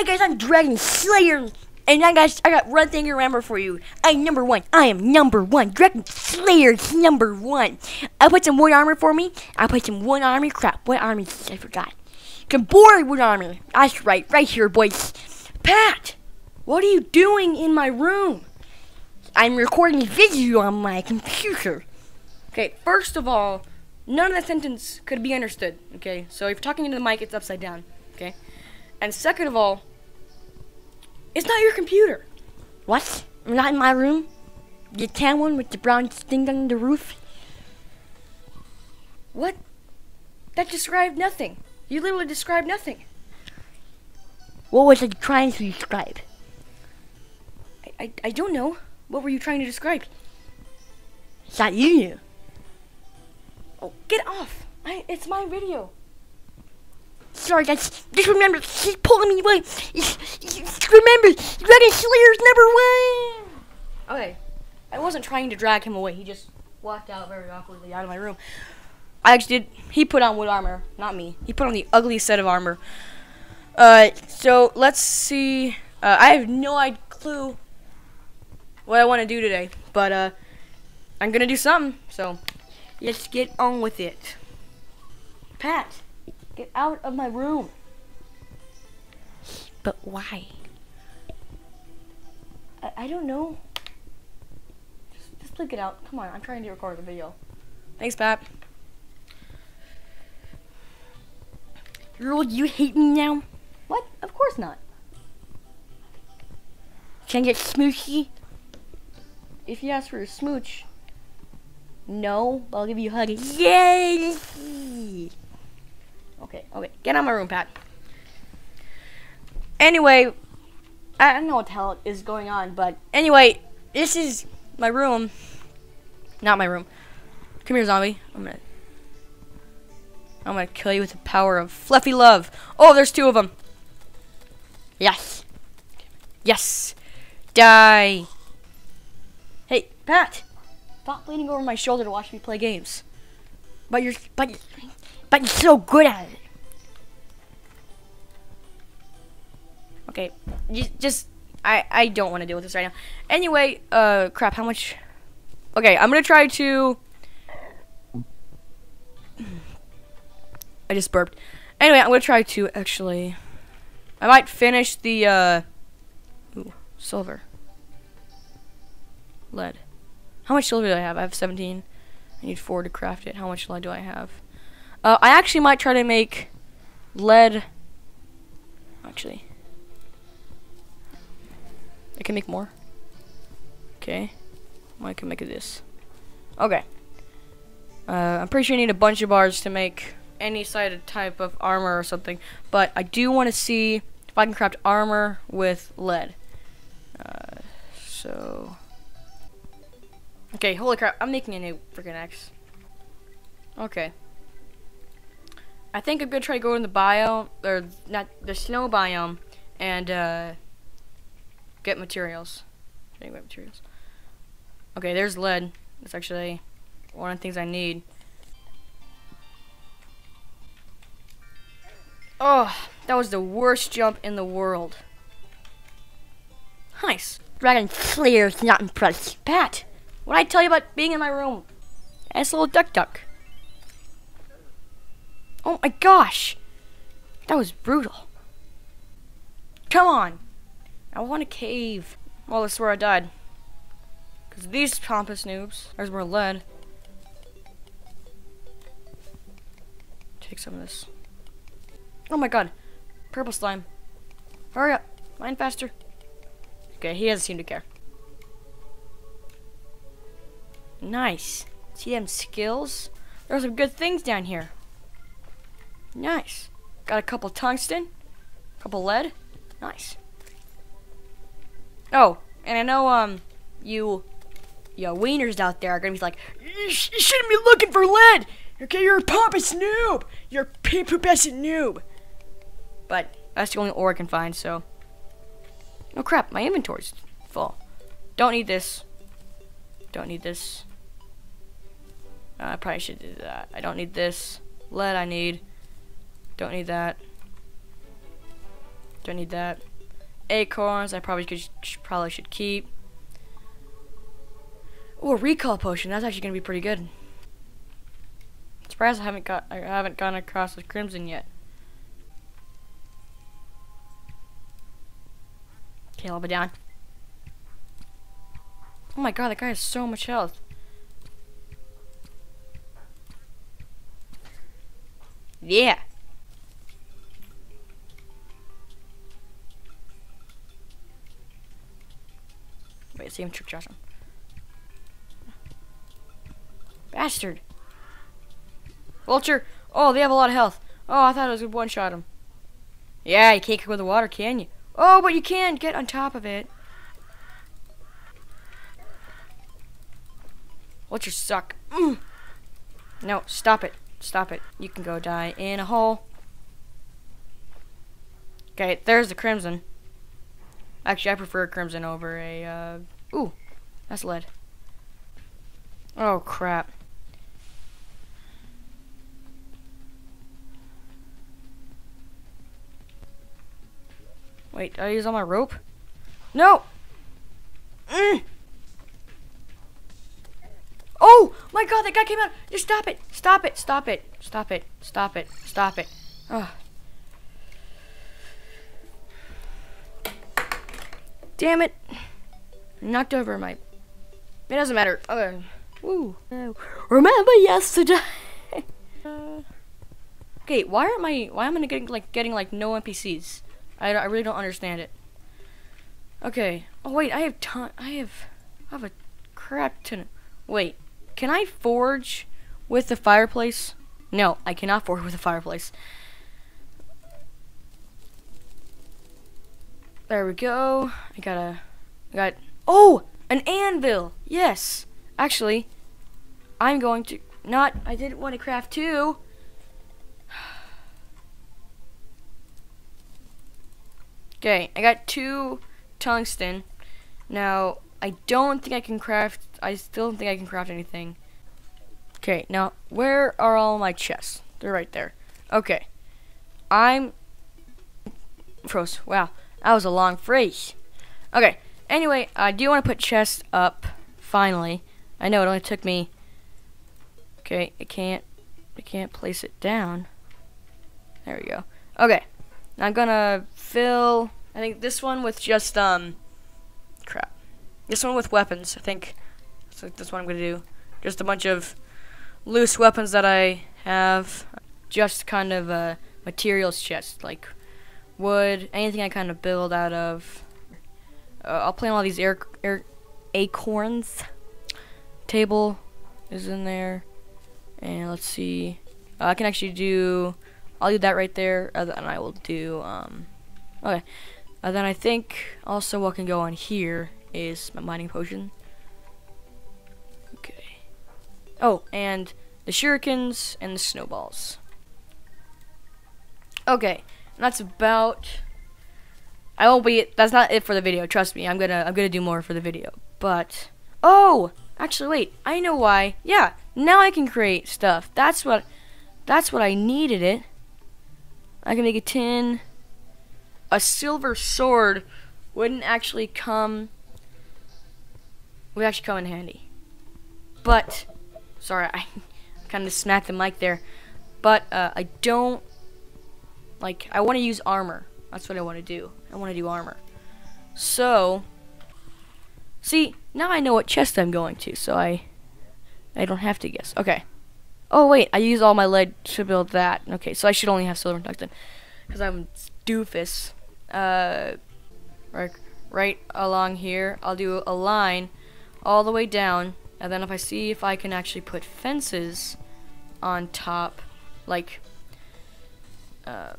Hi guys, I'm Dragon Slayer, and I got I got one thing to remember for you. I'm number one. I am number one. Dragon Slayer's number one. I put some wood armor for me. I put some wood armor. Crap, what armor? I forgot. Boreal wood armor. That's right, right here, boys. Pat, what are you doing in my room? I'm recording video on my computer. Okay, first of all, none of that sentence could be understood. Okay, so if you're talking into the mic, it's upside down. Okay, and second of all, it's not your computer. What? Not in my room? The tan one with the brown thing on the roof? What? That described nothing. You literally described nothing. What was I trying to describe? I, I, I don't know. What were you trying to describe? Is that you? Oh, get off! I, it's my video. Sorry, guys. Just remember, he's pulling me away. Remember, Dragon Slayer's number one. Okay, I wasn't trying to drag him away. He just walked out very awkwardly out of my room. I actually did. He put on wood armor, not me. He put on the ugliest set of armor. Uh, so let's see. Uh, I have no clue what I want to do today, but uh, I'm gonna do something. So let's get on with it. Pat, get out of my room. But why? I, I don't know. Just, just click it out. Come on, I'm trying to record a video. Thanks, Pat. Girl, you hate me now? What? Of course not. Can I get smoochy? If you ask for a smooch, no, but I'll give you a hug. Yay! Okay, okay, get out of my room, Pat. Anyway, I don't know what the hell is going on, but anyway, this is my room. Not my room. Come here, zombie. I'm gonna, I'm gonna kill you with the power of fluffy love. Oh, there's two of them. Yes. Yes. Die. Hey, Pat. Stop leaning over my shoulder to watch me play games. But you're, but, but you're so good at it. Okay, just, I, I don't want to deal with this right now. Anyway, uh, crap, how much? Okay, I'm gonna try to. I just burped. Anyway, I'm gonna try to actually. I might finish the, uh, ooh, silver. Lead. How much silver do I have? I have 17. I need 4 to craft it. How much lead do I have? Uh, I actually might try to make lead. Actually. I can make more. Okay. I can make this. Okay. Uh, I'm pretty sure you need a bunch of bars to make any sided type of armor or something. But I do want to see if I can craft armor with lead. Uh, so... Okay, holy crap, I'm making a new freaking axe. Okay. I think I'm gonna try to go in the biome, or not, the snow biome, and, uh, get materials. Get materials. Okay, there's lead. That's actually one of the things I need. Oh, that was the worst jump in the world. Nice. Dragon Slayer's not impressed. Pat! What I tell you about being in my room? Ass little duck duck. Oh my gosh. That was brutal. Come on. I want a cave. Well, that's where I died. Because these pompous noobs. There's more lead. Take some of this. Oh my god. Purple slime. Hurry up. Mine faster. Okay, he doesn't seem to care. Nice. See them skills? There's some good things down here. Nice. Got a couple tungsten. a Couple lead. Nice. Oh, and I know, um, you, you wieners out there are gonna be like, you, sh you shouldn't be looking for lead! Okay, you're a pompous noob! You're a pubescent noob! But, that's the only ore I can find, so. Oh crap, my inventory's full. Don't need this. Don't need this. Uh, I probably should do that. I don't need this. Lead I need. Don't need that. Don't need that. Acorns, I probably could, probably should keep. Oh, a recall potion. That's actually gonna be pretty good. I'm Surprised I haven't got I haven't gone across the crimson yet. Okay, I'll down. Oh my god, that guy has so much health. Yeah. See him trick Josh him. Bastard. Vulture. Oh, they have a lot of health. Oh, I thought it was going to one shot him. Yeah, you can't go with the water, can you? Oh, but you can get on top of it. Vulture suck. Mm. No, stop it. Stop it. You can go die in a hole. Okay, there's the crimson. Actually, I prefer crimson over a, uh... Ooh, that's lead. Oh, crap. Wait, did I use all my rope? No! Mm. Oh my god, that guy came out. Just stop it. Stop it. Stop it. Stop it. Stop it. Stop it. Oh. Damn it. Knocked over my. It doesn't matter. Okay. Woo. Remember yesterday. okay, why am I? Why am I getting like getting like no NPCs? I, I really don't understand it. Okay. Oh wait, I have ton. I have. I have a crap ton. Wait. Can I forge with the fireplace? No, I cannot forge with the fireplace. There we go. I got a, I got, oh, an anvil. Yes. Actually, I'm going to, not, I didn't want to craft two. Okay, I got two tungsten. Now, I don't think I can craft, I still don't think I can craft anything. Okay, now, where are all my chests? They're right there. Okay. I'm... Froze. Wow. That was a long phrase. Okay. Anyway, I do want to put chests up, finally. I know it only took me... Okay, I can't... I can't place it down. There we go. Okay. I'm gonna fill... I think this one with just, um... Crap. This one with weapons, I think. So that's what I'm gonna do. Just a bunch of loose weapons that I have. Just kind of a materials chest, like wood, anything I kind of build out of. Uh, I'll plant all these air, air acorns. Table is in there, and let's see. Uh, I can actually do. I'll do that right there, and I will do. Um, okay. And then I think also what can go on here is my mining potion. Okay. Oh, and the shurikens and the snowballs. Okay, that's about. I won't be. That's not it for the video. Trust me. I'm gonna. I'm gonna do more for the video. But oh, actually, wait. I know why. Yeah. Now I can create stuff. That's what. That's what I needed it. I can make a tin. A silver sword wouldn't actually come would actually come in handy. But, sorry, I kind of smacked the mic there. But uh, I don't, like, I want to use armor. That's what I want to do. I want to do armor. So, see, now I know what chest I'm going to, so I, I don't have to guess. Okay. Oh, wait, I use all my lead to build that. Okay, so I should only have silver and tungsten. Because I'm doofus. Uh, right, right along here, I'll do a line all the way down, and then if I see if I can actually put fences on top, like, uh,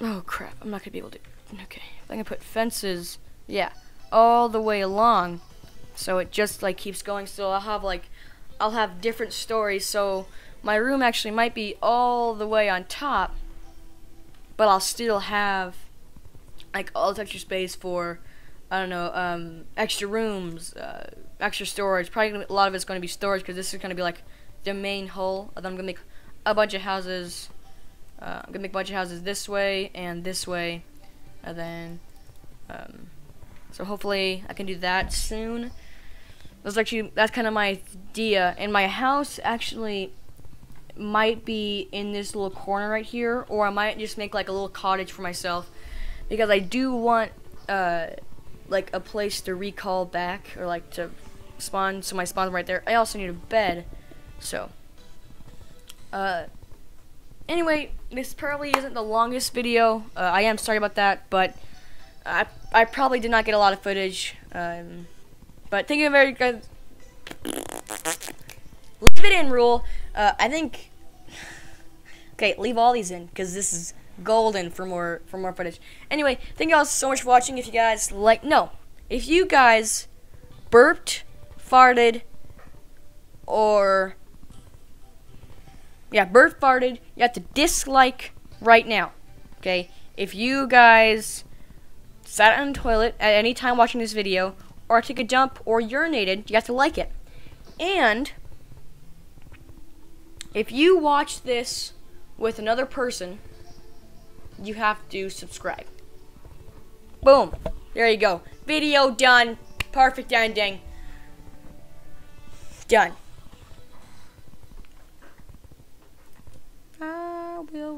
oh crap, I'm not gonna be able to, okay, if I can put fences, yeah, all the way along, so it just, like, keeps going, so I'll have, like, I'll have different stories, so my room actually might be all the way on top, but I'll still have, like, all the extra space for I don't know, um, extra rooms, uh, extra storage. Probably a lot of it's going to be storage because this is going to be like the main hull. then I'm going to make a bunch of houses. Uh, I'm going to make a bunch of houses this way and this way. and then um, so hopefully I can do that soon. That's actually that's kind of my idea, and my house actually might be in this little corner right here, or I might just make like a little cottage for myself because I do want uh, like a place to recall back or like to spawn. So my spawn's right there. I also need a bed, so. Uh, anyway, this probably isn't the longest video. Uh, I am sorry about that, but I I probably did not get a lot of footage. Um, but thank you very good. Leave it in, Ruel. Uh, I think. Okay, leave all these in because this is golden for more for more footage. Anyway, thank you all so much for watching. If you guys like, no, if you guys burped, farted, or yeah, burped, farted, you have to dislike right now. Okay, if you guys sat on the toilet at any time watching this video, or took a jump, or urinated, you have to like it. And if you watch this with another person, you have to subscribe. Boom. There you go. Video done. Perfect ending. Done. I will